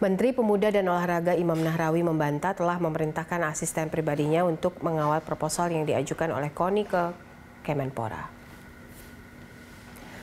Menteri Pemuda dan Olahraga Imam Nahrawi membantah telah memerintahkan asisten pribadinya untuk mengawal proposal yang diajukan oleh KONI ke Kemenpora.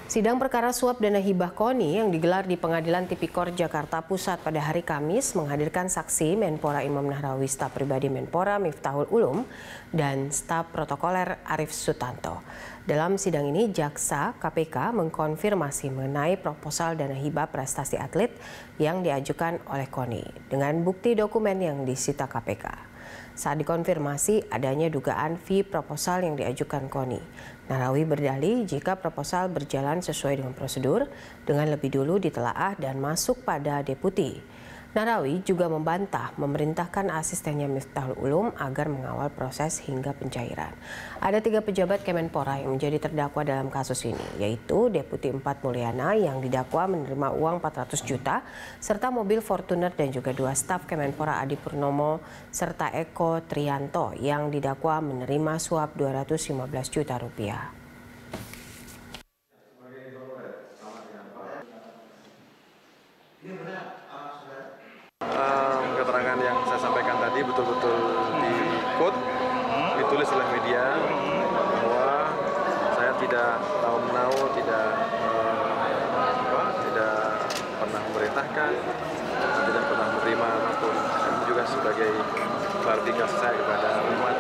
Sidang perkara suap dana hibah KONI yang digelar di Pengadilan Tipikor Jakarta Pusat pada hari Kamis menghadirkan saksi Menpora Imam Nahrawi, staf pribadi Menpora Miftahul Ulum, dan staf protokoler Arif Sutanto. Dalam sidang ini, Jaksa KPK mengkonfirmasi mengenai proposal dana hibah prestasi atlet yang diajukan oleh KONI dengan bukti dokumen yang disita KPK saat dikonfirmasi adanya dugaan fee proposal yang diajukan KONI. Narawi berdalih jika proposal berjalan sesuai dengan prosedur dengan lebih dulu ditelaah dan masuk pada deputi. Narawi juga membantah memerintahkan asistennya Miftahul Ulum agar mengawal proses hingga pencairan. Ada tiga pejabat Kemenpora yang menjadi terdakwa dalam kasus ini, yaitu Deputi 4 Mulyana yang didakwa menerima uang 400 juta, serta mobil Fortuner dan juga dua staf Kemenpora Adi Purnomo, serta Eko Trianto yang didakwa menerima suap 215 juta rupiah. Yang saya sampaikan tadi betul-betul di quote ditulis oleh media bahwa saya tidak tahu menau tidak uh, apa, tidak pernah memerintahkan tidak pernah menerima ini juga sebagai klarifikasi saya kepada umat